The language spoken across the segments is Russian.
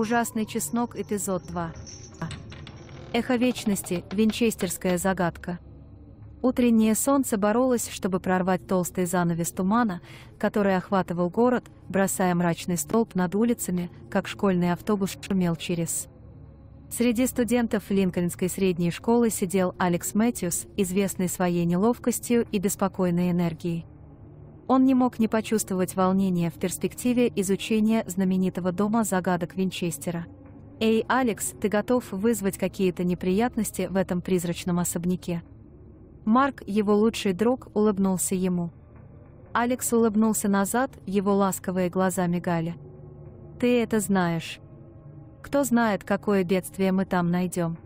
Ужасный чеснок, эпизод 2. Эхо вечности, винчестерская загадка. Утреннее солнце боролось, чтобы прорвать толстый занавес тумана, который охватывал город, бросая мрачный столб над улицами, как школьный автобус шумел через. Среди студентов Линкольнской средней школы сидел Алекс Мэтьюс, известный своей неловкостью и беспокойной энергией. Он не мог не почувствовать волнения в перспективе изучения знаменитого дома загадок Винчестера. «Эй, Алекс, ты готов вызвать какие-то неприятности в этом призрачном особняке?» Марк, его лучший друг, улыбнулся ему. Алекс улыбнулся назад, его ласковые глаза мигали. «Ты это знаешь. Кто знает, какое бедствие мы там найдем?»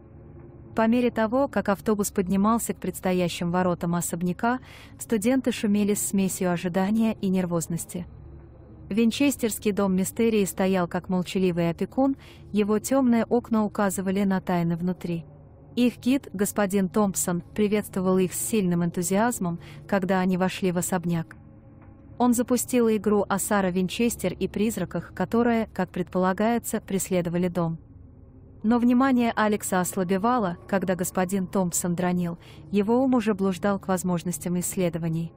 По мере того, как автобус поднимался к предстоящим воротам особняка, студенты шумели с смесью ожидания и нервозности. Винчестерский дом мистерии стоял как молчаливый опекун, его темные окна указывали на тайны внутри. Их гид, господин Томпсон, приветствовал их с сильным энтузиазмом, когда они вошли в особняк. Он запустил игру о Сара Винчестер и призраках, которые, как предполагается, преследовали дом. Но внимание Алекса ослабевало, когда господин Томпсон дронил, его ум уже блуждал к возможностям исследований.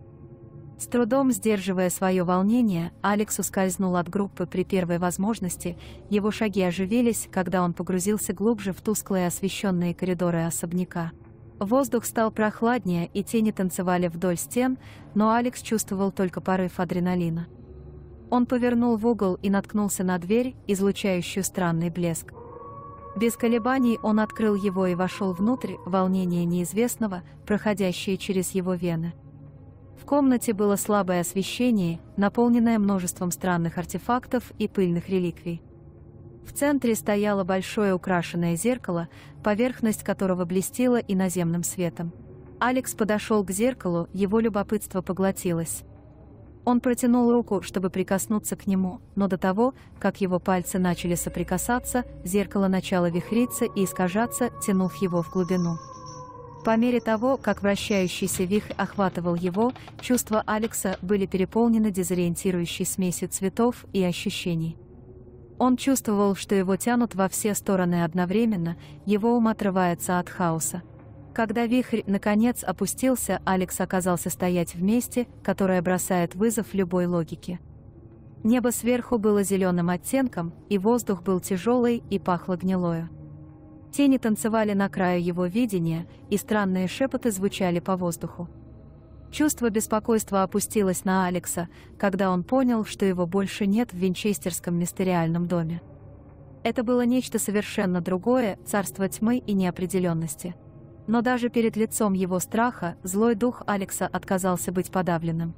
С трудом сдерживая свое волнение, Алекс ускользнул от группы при первой возможности, его шаги оживились, когда он погрузился глубже в тусклые освещенные коридоры особняка. Воздух стал прохладнее, и тени танцевали вдоль стен, но Алекс чувствовал только порыв адреналина. Он повернул в угол и наткнулся на дверь, излучающую странный блеск. Без колебаний он открыл его и вошел внутрь, волнение неизвестного, проходящее через его вены. В комнате было слабое освещение, наполненное множеством странных артефактов и пыльных реликвий. В центре стояло большое украшенное зеркало, поверхность которого блестела иноземным светом. Алекс подошел к зеркалу, его любопытство поглотилось. Он протянул руку, чтобы прикоснуться к нему, но до того, как его пальцы начали соприкасаться, зеркало начало вихриться и искажаться, тянув его в глубину. По мере того, как вращающийся вихрь охватывал его, чувства Алекса были переполнены дезориентирующей смесью цветов и ощущений. Он чувствовал, что его тянут во все стороны одновременно, его ум отрывается от хаоса. Когда вихрь наконец опустился, Алекс оказался стоять в месте, которое бросает вызов любой логике. Небо сверху было зеленым оттенком, и воздух был тяжелый и пахло гнилою. Тени танцевали на краю его видения, и странные шепоты звучали по воздуху. Чувство беспокойства опустилось на Алекса, когда он понял, что его больше нет в Винчестерском мистериальном доме. Это было нечто совершенно другое, царство тьмы и неопределенности – но даже перед лицом его страха злой дух Алекса отказался быть подавленным.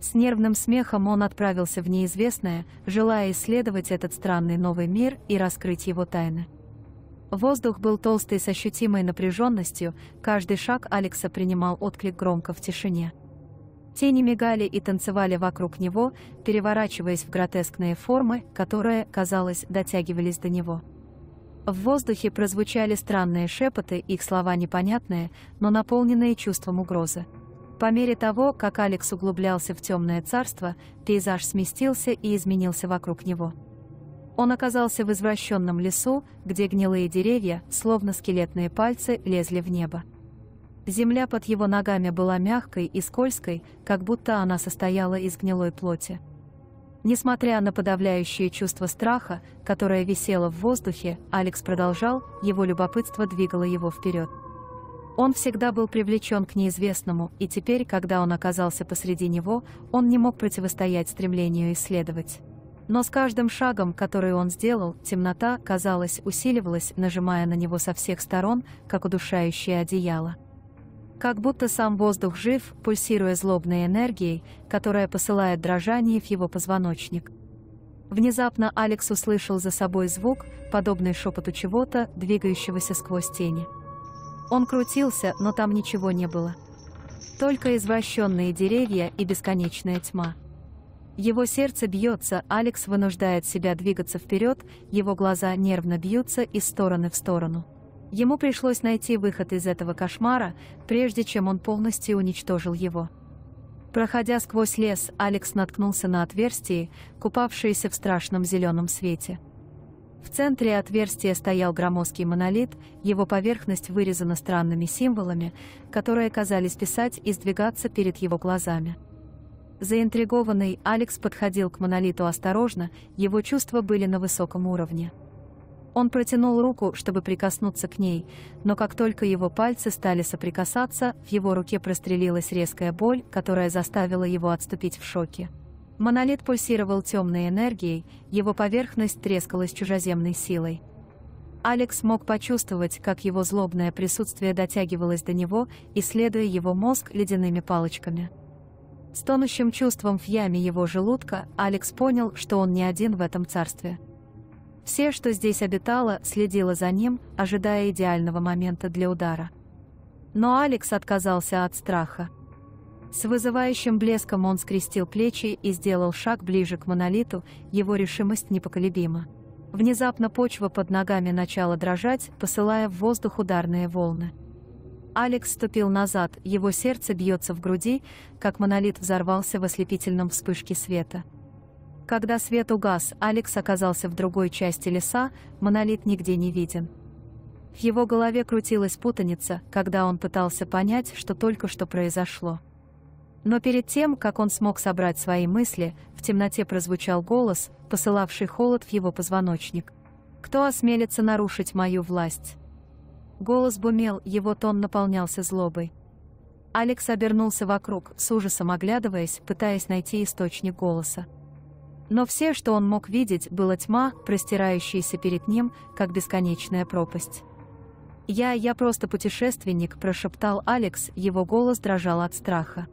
С нервным смехом он отправился в неизвестное, желая исследовать этот странный новый мир и раскрыть его тайны. Воздух был толстый с ощутимой напряженностью, каждый шаг Алекса принимал отклик громко в тишине. Тени мигали и танцевали вокруг него, переворачиваясь в гротескные формы, которые, казалось, дотягивались до него. В воздухе прозвучали странные шепоты, их слова непонятные, но наполненные чувством угрозы. По мере того, как Алекс углублялся в темное царство, пейзаж сместился и изменился вокруг него. Он оказался в извращенном лесу, где гнилые деревья, словно скелетные пальцы, лезли в небо. Земля под его ногами была мягкой и скользкой, как будто она состояла из гнилой плоти. Несмотря на подавляющее чувство страха, которое висело в воздухе, Алекс продолжал, его любопытство двигало его вперед. Он всегда был привлечен к неизвестному, и теперь, когда он оказался посреди него, он не мог противостоять стремлению исследовать. Но с каждым шагом, который он сделал, темнота, казалось, усиливалась, нажимая на него со всех сторон, как удушающее одеяло. Как будто сам воздух жив, пульсируя злобной энергией, которая посылает дрожание в его позвоночник. Внезапно Алекс услышал за собой звук, подобный шепоту чего-то, двигающегося сквозь тени. Он крутился, но там ничего не было. Только извращенные деревья и бесконечная тьма. Его сердце бьется, Алекс вынуждает себя двигаться вперед, его глаза нервно бьются из стороны в сторону. Ему пришлось найти выход из этого кошмара, прежде чем он полностью уничтожил его. Проходя сквозь лес, Алекс наткнулся на отверстие, купавшееся в страшном зеленом свете. В центре отверстия стоял громоздкий монолит, его поверхность вырезана странными символами, которые казались писать и сдвигаться перед его глазами. Заинтригованный, Алекс подходил к монолиту осторожно, его чувства были на высоком уровне. Он протянул руку, чтобы прикоснуться к ней, но как только его пальцы стали соприкасаться, в его руке прострелилась резкая боль, которая заставила его отступить в шоке. Монолит пульсировал темной энергией, его поверхность трескалась чужеземной силой. Алекс мог почувствовать, как его злобное присутствие дотягивалось до него, исследуя его мозг ледяными палочками. С тонущим чувством в яме его желудка Алекс понял, что он не один в этом царстве. Все, что здесь обитало, следило за ним, ожидая идеального момента для удара. Но Алекс отказался от страха. С вызывающим блеском он скрестил плечи и сделал шаг ближе к монолиту, его решимость непоколебима. Внезапно почва под ногами начала дрожать, посылая в воздух ударные волны. Алекс ступил назад, его сердце бьется в груди, как монолит взорвался в ослепительном вспышке света. Когда свет угас, Алекс оказался в другой части леса, монолит нигде не виден. В его голове крутилась путаница, когда он пытался понять, что только что произошло. Но перед тем, как он смог собрать свои мысли, в темноте прозвучал голос, посылавший холод в его позвоночник. «Кто осмелится нарушить мою власть?» Голос бумел, его тон наполнялся злобой. Алекс обернулся вокруг, с ужасом оглядываясь, пытаясь найти источник голоса. Но все, что он мог видеть, была тьма, простирающаяся перед ним, как бесконечная пропасть. «Я, я просто путешественник», – прошептал Алекс, его голос дрожал от страха.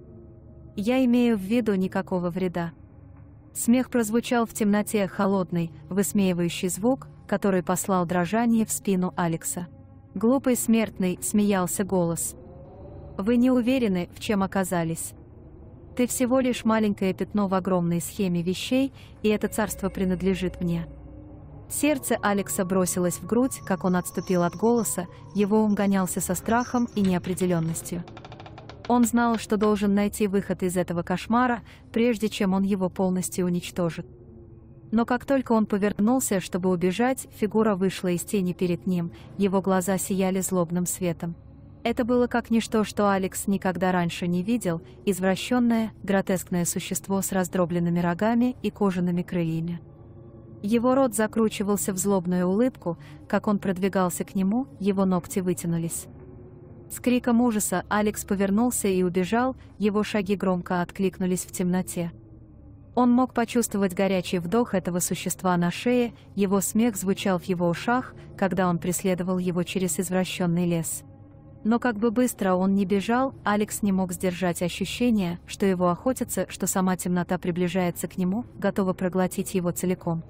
Я имею в виду никакого вреда. Смех прозвучал в темноте холодный, высмеивающий звук, который послал дрожание в спину Алекса. Глупый смертный, смеялся голос. Вы не уверены, в чем оказались. Ты всего лишь маленькое пятно в огромной схеме вещей, и это царство принадлежит мне. Сердце Алекса бросилось в грудь, как он отступил от голоса, его ум гонялся со страхом и неопределенностью. Он знал, что должен найти выход из этого кошмара, прежде чем он его полностью уничтожит. Но как только он повернулся, чтобы убежать, фигура вышла из тени перед ним, его глаза сияли злобным светом. Это было как ничто, что Алекс никогда раньше не видел, извращенное, гротескное существо с раздробленными рогами и кожаными крыльями. Его рот закручивался в злобную улыбку, как он продвигался к нему, его ногти вытянулись. С криком ужаса Алекс повернулся и убежал, его шаги громко откликнулись в темноте. Он мог почувствовать горячий вдох этого существа на шее, его смех звучал в его ушах, когда он преследовал его через извращенный лес. Но как бы быстро он ни бежал, Алекс не мог сдержать ощущение, что его охотятся, что сама темнота приближается к нему, готова проглотить его целиком.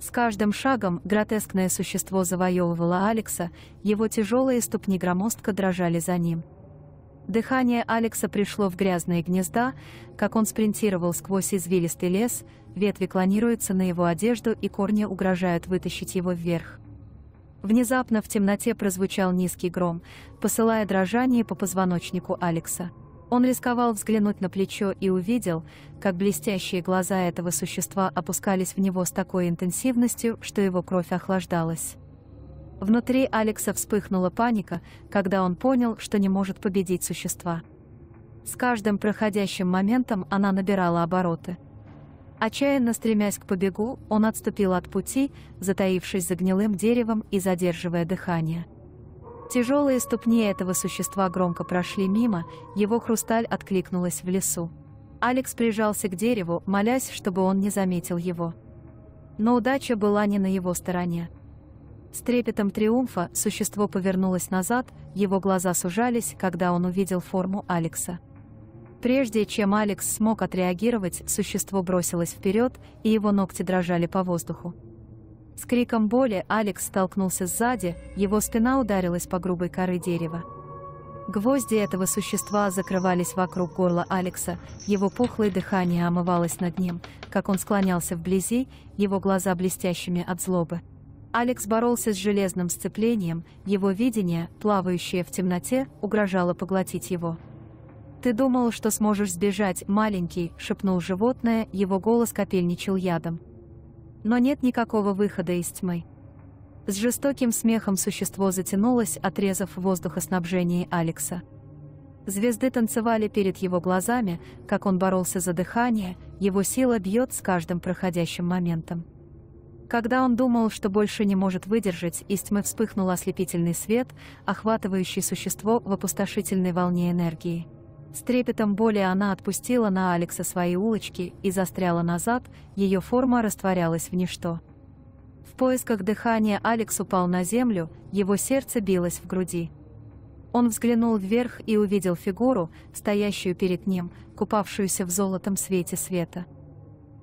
С каждым шагом гротескное существо завоевывало Алекса, его тяжелые ступни громоздко дрожали за ним. Дыхание Алекса пришло в грязные гнезда, как он спринтировал сквозь извилистый лес, ветви клонируются на его одежду и корни угрожают вытащить его вверх. Внезапно в темноте прозвучал низкий гром, посылая дрожание по позвоночнику Алекса. Он рисковал взглянуть на плечо и увидел, как блестящие глаза этого существа опускались в него с такой интенсивностью, что его кровь охлаждалась. Внутри Алекса вспыхнула паника, когда он понял, что не может победить существа. С каждым проходящим моментом она набирала обороты. Отчаянно стремясь к побегу, он отступил от пути, затаившись за гнилым деревом и задерживая дыхание. Тяжелые ступни этого существа громко прошли мимо, его хрусталь откликнулась в лесу. Алекс прижался к дереву, молясь, чтобы он не заметил его. Но удача была не на его стороне. С трепетом триумфа существо повернулось назад, его глаза сужались, когда он увидел форму Алекса. Прежде чем Алекс смог отреагировать, существо бросилось вперед, и его ногти дрожали по воздуху. С криком боли Алекс столкнулся сзади, его спина ударилась по грубой коры дерева. Гвозди этого существа закрывались вокруг горла Алекса, его пухлое дыхание омывалось над ним, как он склонялся вблизи, его глаза блестящими от злобы. Алекс боролся с железным сцеплением, его видение, плавающее в темноте, угрожало поглотить его. «Ты думал, что сможешь сбежать, маленький», — шепнул животное, его голос капельничал ядом. Но нет никакого выхода из тьмы. С жестоким смехом существо затянулось, отрезав воздухоснабжение Алекса. Звезды танцевали перед его глазами, как он боролся за дыхание, его сила бьет с каждым проходящим моментом. Когда он думал, что больше не может выдержать, из тьмы вспыхнул ослепительный свет, охватывающий существо в опустошительной волне энергии. С трепетом боли она отпустила на Алекса свои улочки и застряла назад, ее форма растворялась в ничто. В поисках дыхания Алекс упал на землю, его сердце билось в груди. Он взглянул вверх и увидел фигуру, стоящую перед ним, купавшуюся в золотом свете света.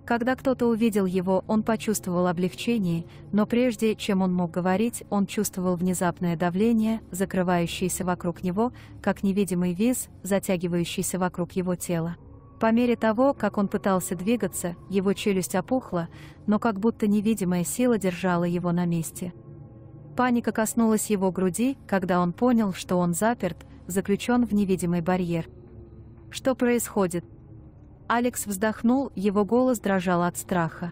Когда кто-то увидел его, он почувствовал облегчение, но прежде чем он мог говорить, он чувствовал внезапное давление, закрывающееся вокруг него, как невидимый виз, затягивающийся вокруг его тела. По мере того, как он пытался двигаться, его челюсть опухла, но как будто невидимая сила держала его на месте. Паника коснулась его груди, когда он понял, что он заперт, заключен в невидимый барьер. Что происходит? Алекс вздохнул, его голос дрожал от страха.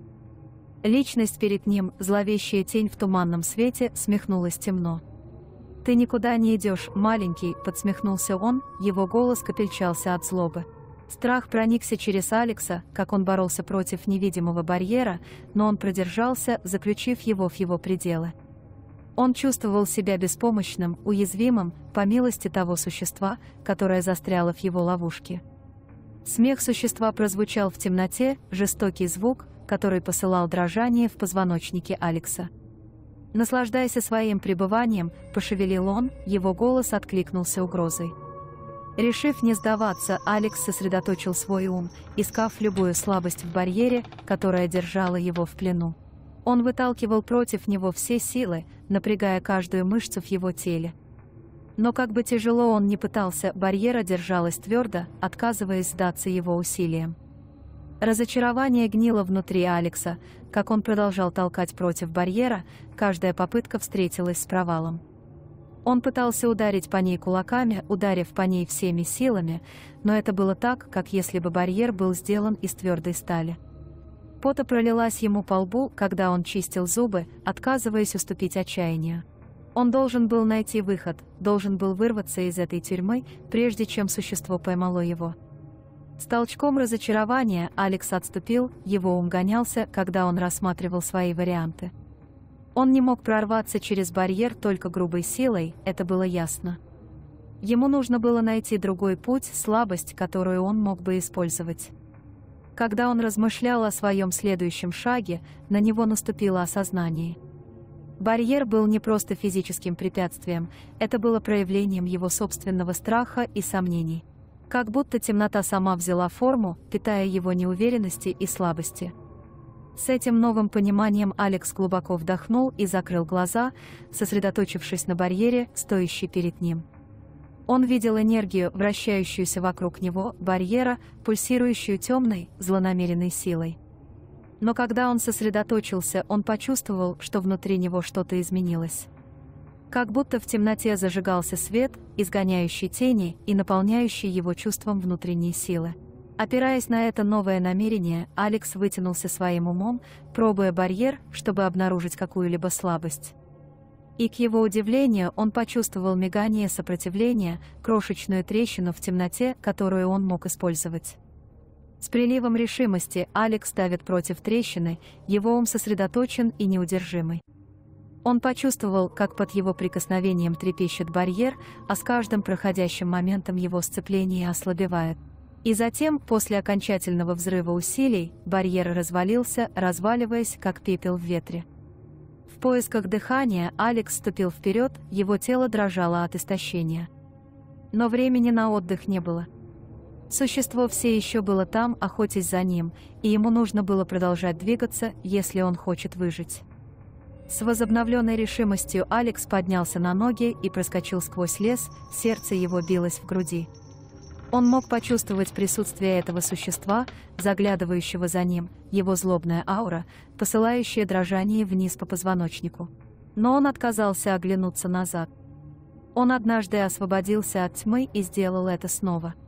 Личность перед ним, зловещая тень в туманном свете, смехнулась темно. «Ты никуда не идешь, маленький», — подсмехнулся он, его голос капельчался от злобы. Страх проникся через Алекса, как он боролся против невидимого барьера, но он продержался, заключив его в его пределы. Он чувствовал себя беспомощным, уязвимым, по милости того существа, которое застряло в его ловушке. Смех существа прозвучал в темноте, жестокий звук, который посылал дрожание в позвоночнике Алекса. «Наслаждайся своим пребыванием», — пошевелил он, его голос откликнулся угрозой. Решив не сдаваться, Алекс сосредоточил свой ум, искав любую слабость в барьере, которая держала его в плену. Он выталкивал против него все силы, напрягая каждую мышцу в его теле. Но как бы тяжело он ни пытался, барьера держалась твердо, отказываясь сдаться его усилиям. Разочарование гнило внутри Алекса, как он продолжал толкать против барьера, каждая попытка встретилась с провалом. Он пытался ударить по ней кулаками, ударив по ней всеми силами, но это было так, как если бы барьер был сделан из твердой стали. Пота пролилась ему по лбу, когда он чистил зубы, отказываясь уступить отчаянию. Он должен был найти выход, должен был вырваться из этой тюрьмы, прежде чем существо поймало его. С толчком разочарования Алекс отступил, его ум гонялся, когда он рассматривал свои варианты. Он не мог прорваться через барьер только грубой силой, это было ясно. Ему нужно было найти другой путь, слабость, которую он мог бы использовать. Когда он размышлял о своем следующем шаге, на него наступило осознание – Барьер был не просто физическим препятствием, это было проявлением его собственного страха и сомнений. Как будто темнота сама взяла форму, питая его неуверенности и слабости. С этим новым пониманием Алекс глубоко вдохнул и закрыл глаза, сосредоточившись на барьере, стоящей перед ним. Он видел энергию, вращающуюся вокруг него, барьера, пульсирующую темной, злонамеренной силой. Но когда он сосредоточился, он почувствовал, что внутри него что-то изменилось. Как будто в темноте зажигался свет, изгоняющий тени и наполняющий его чувством внутренней силы. Опираясь на это новое намерение, Алекс вытянулся своим умом, пробуя барьер, чтобы обнаружить какую-либо слабость. И к его удивлению он почувствовал мигание сопротивления, крошечную трещину в темноте, которую он мог использовать. С приливом решимости Алекс ставит против трещины, его ум сосредоточен и неудержимый. Он почувствовал, как под его прикосновением трепещет барьер, а с каждым проходящим моментом его сцепление ослабевает. И затем, после окончательного взрыва усилий, барьер развалился, разваливаясь, как пепел в ветре. В поисках дыхания Алекс ступил вперед, его тело дрожало от истощения. Но времени на отдых не было. Существо все еще было там, охотясь за ним, и ему нужно было продолжать двигаться, если он хочет выжить. С возобновленной решимостью Алекс поднялся на ноги и проскочил сквозь лес, сердце его билось в груди. Он мог почувствовать присутствие этого существа, заглядывающего за ним, его злобная аура, посылающая дрожание вниз по позвоночнику. Но он отказался оглянуться назад. Он однажды освободился от тьмы и сделал это снова –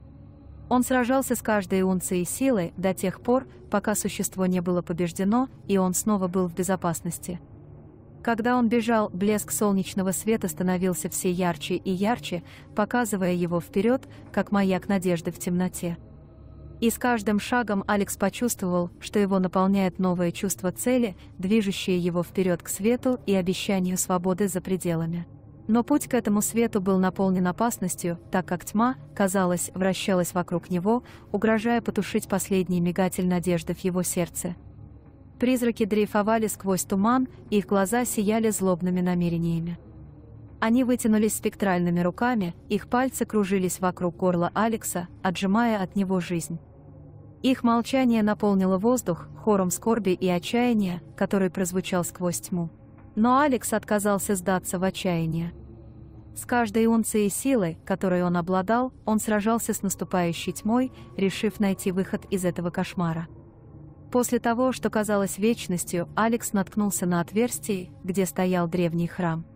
Он сражался с каждой унцией силы до тех пор, пока существо не было побеждено, и он снова был в безопасности. Когда он бежал, блеск солнечного света становился все ярче и ярче, показывая его вперед, как маяк надежды в темноте. И с каждым шагом Алекс почувствовал, что его наполняет новое чувство цели, движущее его вперед к свету и обещанию свободы за пределами. Но путь к этому свету был наполнен опасностью, так как тьма, казалось, вращалась вокруг него, угрожая потушить последний мигатель надежды в его сердце. Призраки дрейфовали сквозь туман, их глаза сияли злобными намерениями. Они вытянулись спектральными руками, их пальцы кружились вокруг горла Алекса, отжимая от него жизнь. Их молчание наполнило воздух хором скорби и отчаяния, который прозвучал сквозь тьму. Но Алекс отказался сдаться в отчаяние. С каждой унцией силы, которой он обладал, он сражался с наступающей тьмой, решив найти выход из этого кошмара. После того, что казалось вечностью, Алекс наткнулся на отверстие, где стоял древний храм.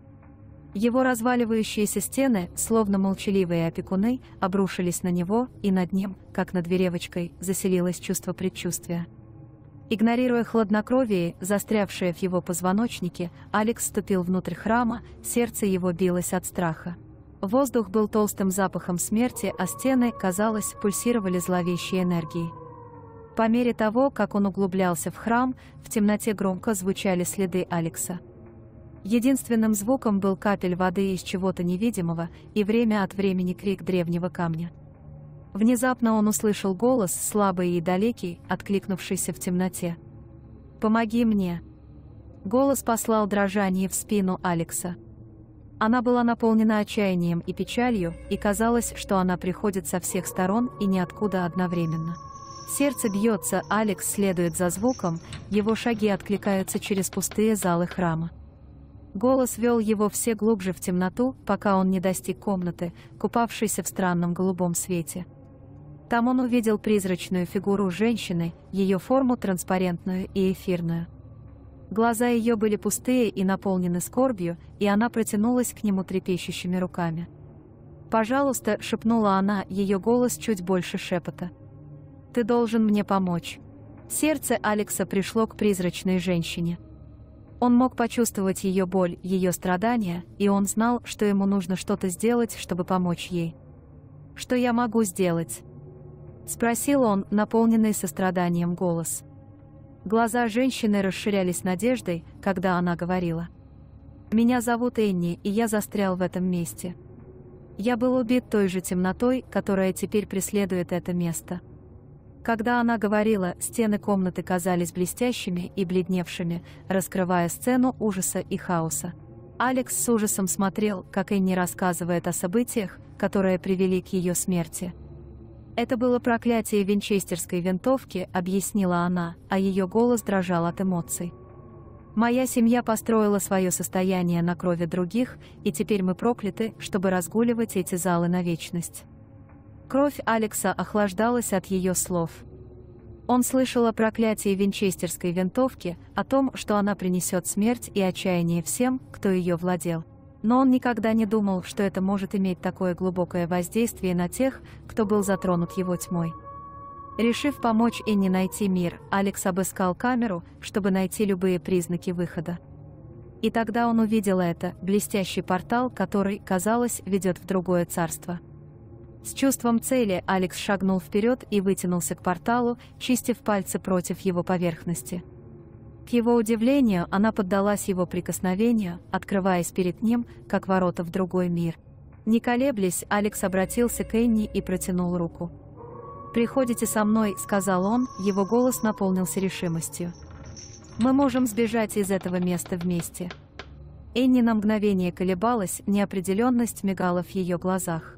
Его разваливающиеся стены, словно молчаливые опекуны, обрушились на него, и над ним, как над веревочкой, заселилось чувство предчувствия. Игнорируя хладнокровие, застрявшее в его позвоночнике, Алекс вступил внутрь храма, сердце его билось от страха. Воздух был толстым запахом смерти, а стены, казалось, пульсировали зловещей энергией. По мере того, как он углублялся в храм, в темноте громко звучали следы Алекса. Единственным звуком был капель воды из чего-то невидимого и время от времени крик древнего камня. Внезапно он услышал голос, слабый и далекий, откликнувшийся в темноте. «Помоги мне!» Голос послал дрожание в спину Алекса. Она была наполнена отчаянием и печалью, и казалось, что она приходит со всех сторон и ниоткуда одновременно. Сердце бьется, Алекс следует за звуком, его шаги откликаются через пустые залы храма. Голос вел его все глубже в темноту, пока он не достиг комнаты, купавшейся в странном голубом свете. Там он увидел призрачную фигуру женщины, ее форму транспарентную и эфирную. Глаза ее были пустые и наполнены скорбью, и она протянулась к нему трепещущими руками. «Пожалуйста», — шепнула она, ее голос чуть больше шепота. «Ты должен мне помочь». Сердце Алекса пришло к призрачной женщине. Он мог почувствовать ее боль, ее страдания, и он знал, что ему нужно что-то сделать, чтобы помочь ей. «Что я могу сделать?» Спросил он, наполненный состраданием голос. Глаза женщины расширялись надеждой, когда она говорила. «Меня зовут Энни, и я застрял в этом месте. Я был убит той же темнотой, которая теперь преследует это место». Когда она говорила, стены комнаты казались блестящими и бледневшими, раскрывая сцену ужаса и хаоса. Алекс с ужасом смотрел, как Энни рассказывает о событиях, которые привели к ее смерти – «Это было проклятие винчестерской винтовки», — объяснила она, а ее голос дрожал от эмоций. «Моя семья построила свое состояние на крови других, и теперь мы прокляты, чтобы разгуливать эти залы на вечность». Кровь Алекса охлаждалась от ее слов. Он слышал о проклятии винчестерской винтовки, о том, что она принесет смерть и отчаяние всем, кто ее владел. Но он никогда не думал, что это может иметь такое глубокое воздействие на тех, кто был затронут его тьмой. Решив помочь Энни найти мир, Алекс обыскал камеру, чтобы найти любые признаки выхода. И тогда он увидел это, блестящий портал, который, казалось, ведет в другое царство. С чувством цели Алекс шагнул вперед и вытянулся к порталу, чистив пальцы против его поверхности. К его удивлению, она поддалась его прикосновению, открываясь перед ним, как ворота в другой мир. Не колеблясь, Алекс обратился к Энни и протянул руку. «Приходите со мной», — сказал он, его голос наполнился решимостью. «Мы можем сбежать из этого места вместе». Энни на мгновение колебалась, неопределенность мигала в ее глазах.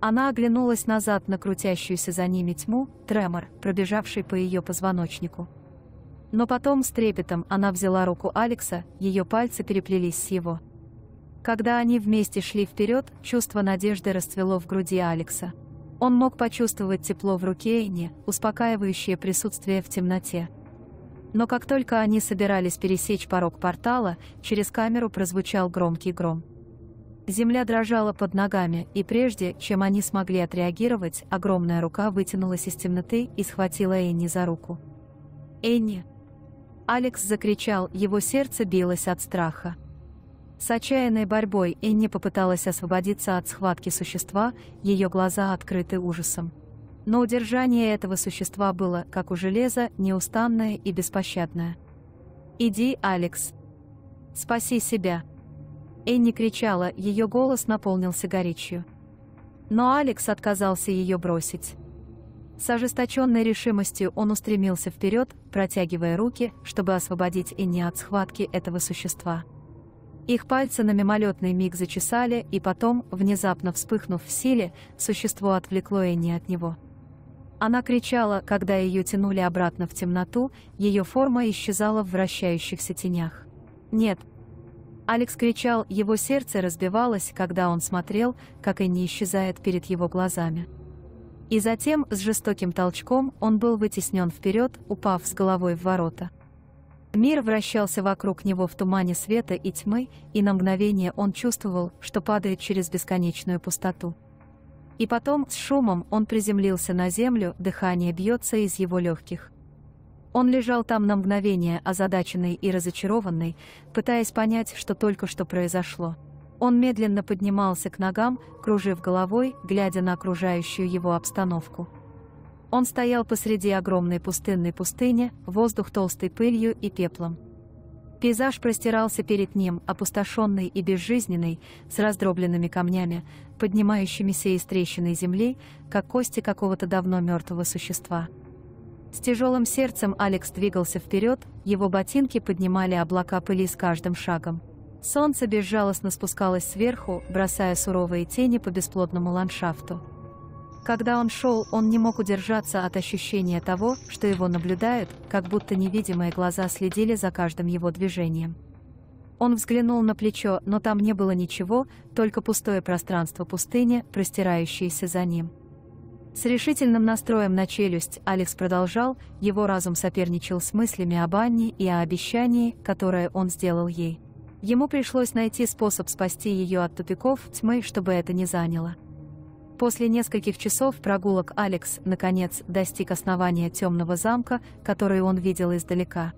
Она оглянулась назад на крутящуюся за ними тьму, тремор, пробежавший по ее позвоночнику. Но потом с трепетом она взяла руку Алекса, ее пальцы переплелись с его. Когда они вместе шли вперед, чувство надежды расцвело в груди Алекса. Он мог почувствовать тепло в руке Энни, успокаивающее присутствие в темноте. Но как только они собирались пересечь порог портала, через камеру прозвучал громкий гром. Земля дрожала под ногами, и прежде, чем они смогли отреагировать, огромная рука вытянулась из темноты и схватила Энни за руку. «Энни!» Алекс закричал, его сердце билось от страха. С отчаянной борьбой Энни попыталась освободиться от схватки существа, ее глаза открыты ужасом. Но удержание этого существа было, как у железа, неустанное и беспощадное. «Иди, Алекс. Спаси себя!» Энни кричала, ее голос наполнился горечью. Но Алекс отказался ее бросить. С ожесточенной решимостью он устремился вперед, протягивая руки, чтобы освободить Энни от схватки этого существа. Их пальцы на мимолетный миг зачесали, и потом, внезапно вспыхнув в силе, существо отвлекло Энни от него. Она кричала, когда ее тянули обратно в темноту, ее форма исчезала в вращающихся тенях. «Нет, Алекс кричал, его сердце разбивалось, когда он смотрел, как Энни исчезает перед его глазами. И затем, с жестоким толчком, он был вытеснен вперед, упав с головой в ворота. Мир вращался вокруг него в тумане света и тьмы, и на мгновение он чувствовал, что падает через бесконечную пустоту. И потом, с шумом, он приземлился на землю, дыхание бьется из его легких. Он лежал там на мгновение, озадаченный и разочарованный, пытаясь понять, что только что произошло. Он медленно поднимался к ногам, кружив головой, глядя на окружающую его обстановку. Он стоял посреди огромной пустынной пустыни, воздух толстой пылью и пеплом. Пейзаж простирался перед ним, опустошенный и безжизненный, с раздробленными камнями, поднимающимися из трещины земли, как кости какого-то давно мертвого существа. С тяжелым сердцем Алекс двигался вперед, его ботинки поднимали облака пыли с каждым шагом. Солнце безжалостно спускалось сверху, бросая суровые тени по бесплодному ландшафту. Когда он шел, он не мог удержаться от ощущения того, что его наблюдают, как будто невидимые глаза следили за каждым его движением. Он взглянул на плечо, но там не было ничего, только пустое пространство пустыни, простирающееся за ним. С решительным настроем на челюсть Алекс продолжал, его разум соперничал с мыслями об Анне и о обещании, которое он сделал ей. Ему пришлось найти способ спасти ее от тупиков тьмы, чтобы это не заняло. После нескольких часов прогулок Алекс, наконец, достиг основания темного замка, который он видел издалека.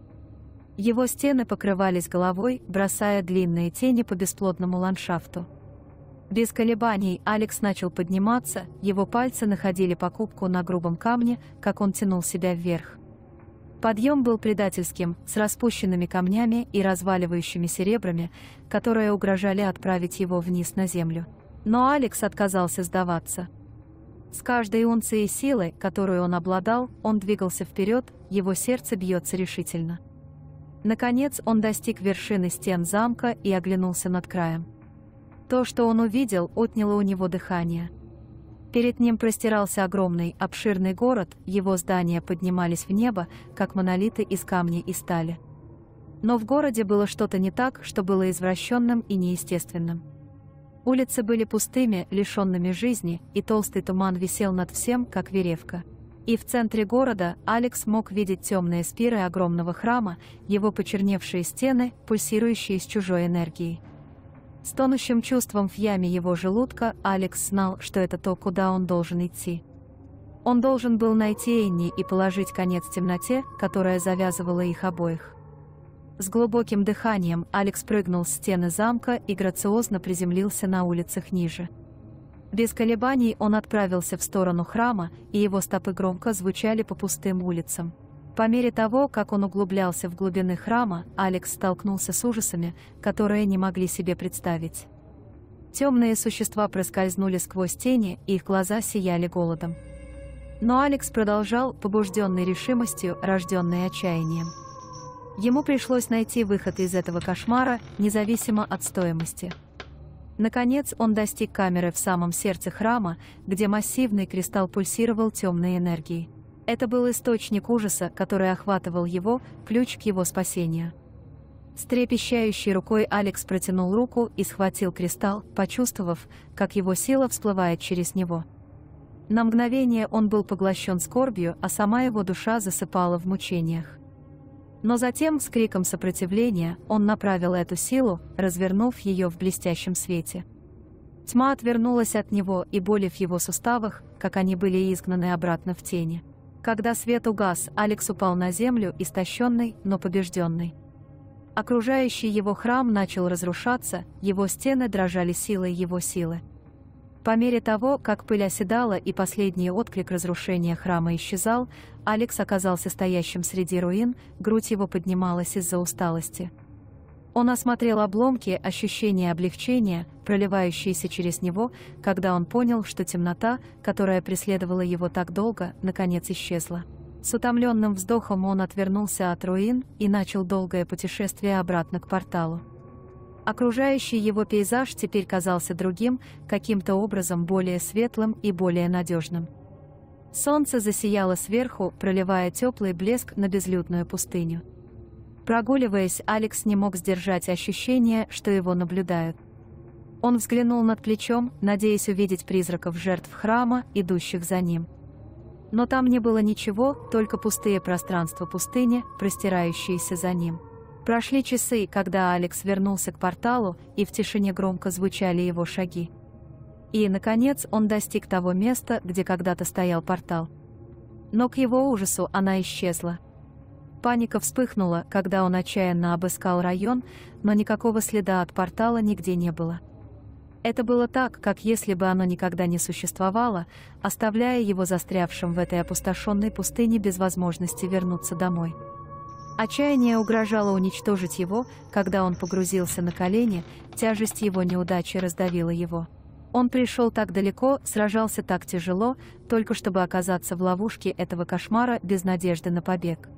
Его стены покрывались головой, бросая длинные тени по бесплодному ландшафту. Без колебаний Алекс начал подниматься, его пальцы находили покупку на грубом камне, как он тянул себя вверх. Подъем был предательским, с распущенными камнями и разваливающимися ребрами, которые угрожали отправить его вниз на землю. Но Алекс отказался сдаваться. С каждой унцией силы, которую он обладал, он двигался вперед, его сердце бьется решительно. Наконец он достиг вершины стен замка и оглянулся над краем. То, что он увидел, отняло у него дыхание. Перед ним простирался огромный, обширный город, его здания поднимались в небо, как монолиты из камня и стали. Но в городе было что-то не так, что было извращенным и неестественным. Улицы были пустыми, лишенными жизни, и толстый туман висел над всем, как веревка. И в центре города Алекс мог видеть темные спиры огромного храма, его почерневшие стены, пульсирующие с чужой энергией. С тонущим чувством в яме его желудка Алекс знал, что это то, куда он должен идти. Он должен был найти Энни и положить конец темноте, которая завязывала их обоих. С глубоким дыханием Алекс прыгнул с стены замка и грациозно приземлился на улицах ниже. Без колебаний он отправился в сторону храма, и его стопы громко звучали по пустым улицам. По мере того, как он углублялся в глубины храма, Алекс столкнулся с ужасами, которые не могли себе представить. Темные существа проскользнули сквозь тени, и их глаза сияли голодом. Но Алекс продолжал, побужденный решимостью, рожденной отчаянием. Ему пришлось найти выход из этого кошмара, независимо от стоимости. Наконец он достиг камеры в самом сердце храма, где массивный кристалл пульсировал темной энергией. Это был источник ужаса, который охватывал его, ключ к его спасению. С трепещающей рукой Алекс протянул руку и схватил кристалл, почувствовав, как его сила всплывает через него. На мгновение он был поглощен скорбью, а сама его душа засыпала в мучениях. Но затем, с криком сопротивления, он направил эту силу, развернув ее в блестящем свете. Тьма отвернулась от него, и боли в его суставах, как они были изгнаны обратно в тени. Когда свет угас, Алекс упал на землю, истощенный, но побежденный. Окружающий его храм начал разрушаться, его стены дрожали силой его силы. По мере того, как пыль оседала и последний отклик разрушения храма исчезал, Алекс оказался стоящим среди руин, грудь его поднималась из-за усталости. Он осмотрел обломки, ощущение облегчения, проливающееся через него, когда он понял, что темнота, которая преследовала его так долго, наконец исчезла. С утомленным вздохом он отвернулся от руин и начал долгое путешествие обратно к порталу. Окружающий его пейзаж теперь казался другим, каким-то образом более светлым и более надежным. Солнце засияло сверху, проливая теплый блеск на безлюдную пустыню. Прогуливаясь, Алекс не мог сдержать ощущение, что его наблюдают. Он взглянул над плечом, надеясь увидеть призраков жертв храма, идущих за ним. Но там не было ничего, только пустые пространства пустыни, простирающиеся за ним. Прошли часы, когда Алекс вернулся к порталу, и в тишине громко звучали его шаги. И, наконец, он достиг того места, где когда-то стоял портал. Но к его ужасу она исчезла. Паника вспыхнула, когда он отчаянно обыскал район, но никакого следа от портала нигде не было. Это было так, как если бы оно никогда не существовало, оставляя его застрявшим в этой опустошенной пустыне без возможности вернуться домой. Отчаяние угрожало уничтожить его, когда он погрузился на колени, тяжесть его неудачи раздавила его. Он пришел так далеко, сражался так тяжело, только чтобы оказаться в ловушке этого кошмара без надежды на побег.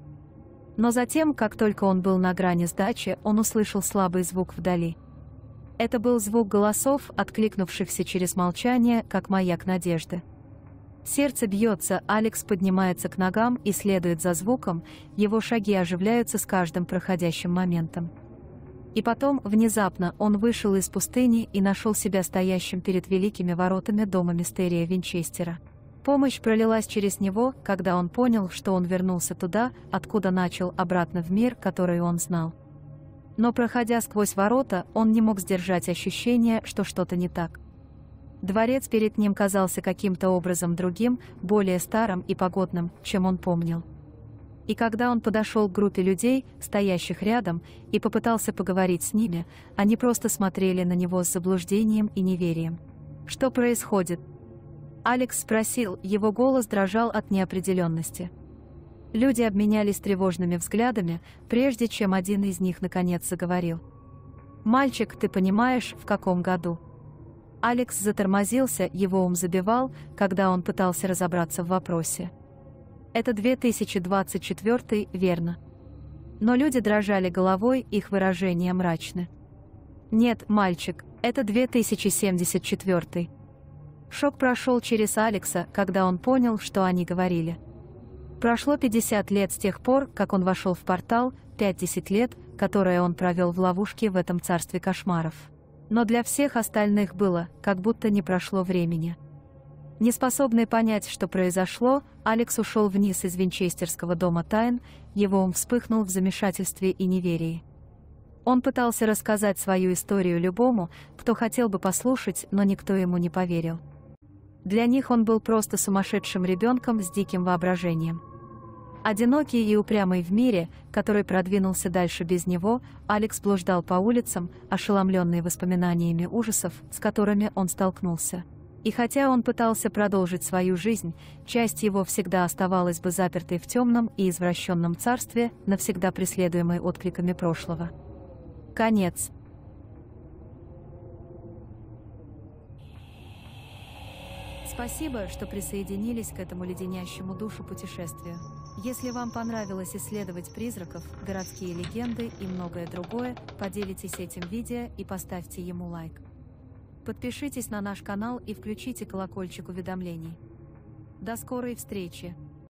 Но затем, как только он был на грани сдачи, он услышал слабый звук вдали. Это был звук голосов, откликнувшихся через молчание, как маяк надежды. Сердце бьется, Алекс поднимается к ногам и следует за звуком, его шаги оживляются с каждым проходящим моментом. И потом, внезапно, он вышел из пустыни и нашел себя стоящим перед великими воротами дома мистерия Винчестера. Помощь пролилась через него, когда он понял, что он вернулся туда, откуда начал, обратно в мир, который он знал. Но проходя сквозь ворота, он не мог сдержать ощущение, что что-то не так. Дворец перед ним казался каким-то образом другим, более старым и погодным, чем он помнил. И когда он подошел к группе людей, стоящих рядом, и попытался поговорить с ними, они просто смотрели на него с заблуждением и неверием. «Что происходит?» Алекс спросил, его голос дрожал от неопределенности. Люди обменялись тревожными взглядами, прежде чем один из них наконец заговорил. «Мальчик, ты понимаешь, в каком году?» Алекс затормозился, его ум забивал, когда он пытался разобраться в вопросе. Это 2024, верно. Но люди дрожали головой, их выражения мрачны. Нет, мальчик, это 2074. Шок прошел через Алекса, когда он понял, что они говорили. Прошло 50 лет с тех пор, как он вошел в портал, 50 лет, которые он провел в ловушке в этом царстве кошмаров. Но для всех остальных было, как будто не прошло времени. Неспособный понять, что произошло, Алекс ушел вниз из винчестерского дома тайн, его ум вспыхнул в замешательстве и неверии. Он пытался рассказать свою историю любому, кто хотел бы послушать, но никто ему не поверил. Для них он был просто сумасшедшим ребенком с диким воображением. Одинокий и упрямый в мире, который продвинулся дальше без него, Алекс блуждал по улицам, ошеломленный воспоминаниями ужасов, с которыми он столкнулся. И хотя он пытался продолжить свою жизнь, часть его всегда оставалась бы запертой в темном и извращенном царстве, навсегда преследуемой откликами прошлого. Конец. Спасибо, что присоединились к этому леденящему душу путешествию. Если вам понравилось исследовать призраков, городские легенды и многое другое, поделитесь этим видео и поставьте ему лайк. Подпишитесь на наш канал и включите колокольчик уведомлений. До скорой встречи!